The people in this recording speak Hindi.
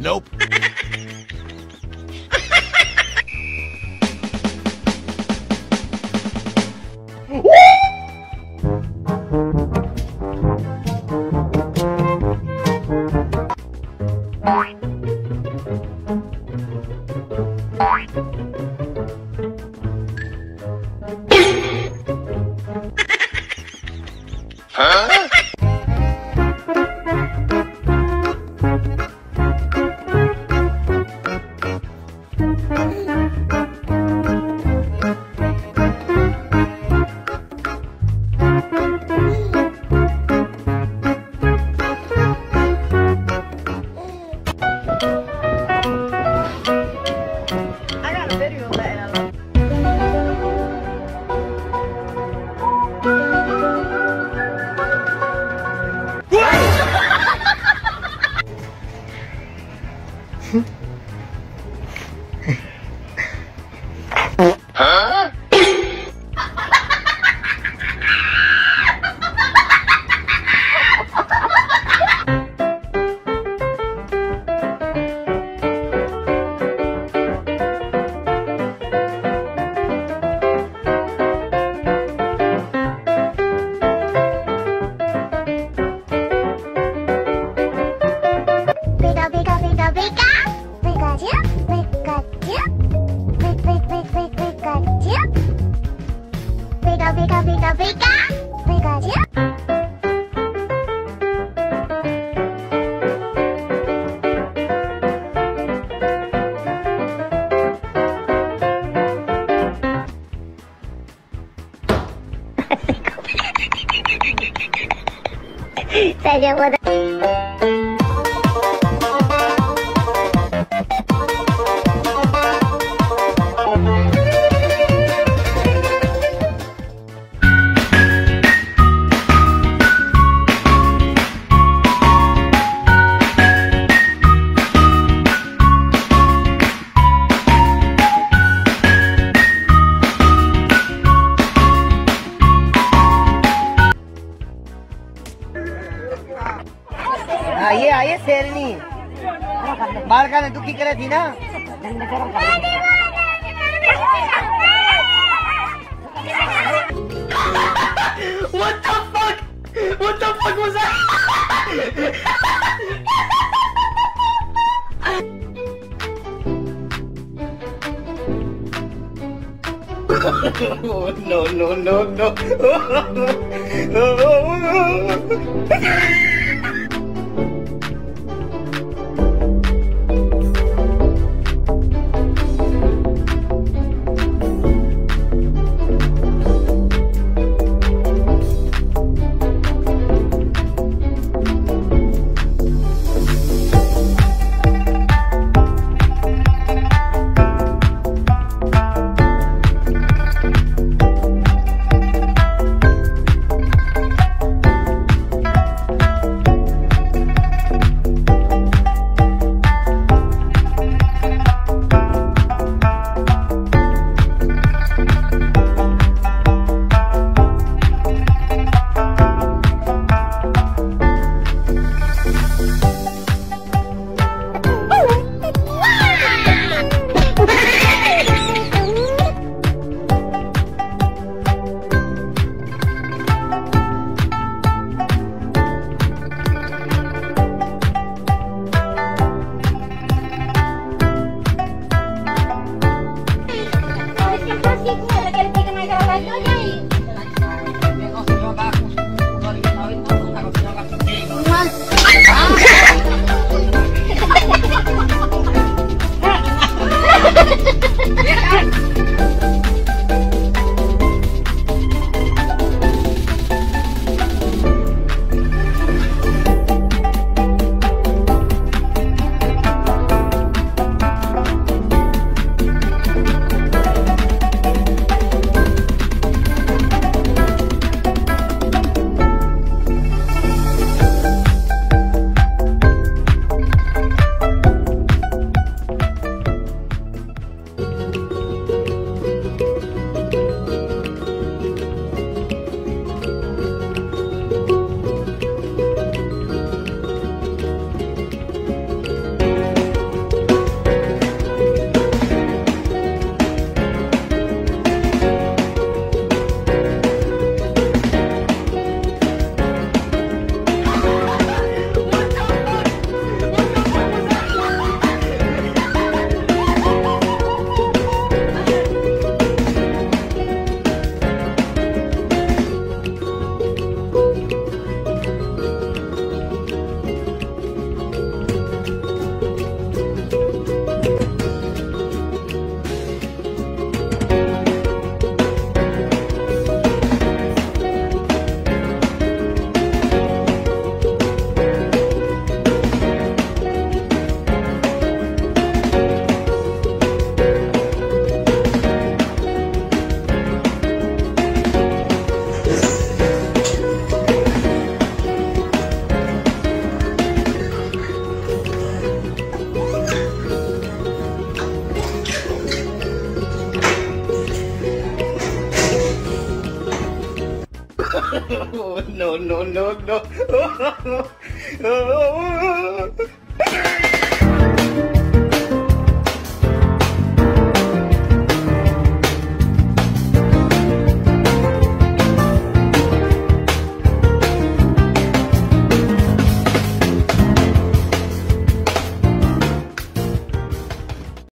nope. 飞高飞高飞高飞高，再见我的。शेरनी बाल का दुखी करे थी ना What the fuck? What the fuck was that? no no no no Hey. no, no, no, no.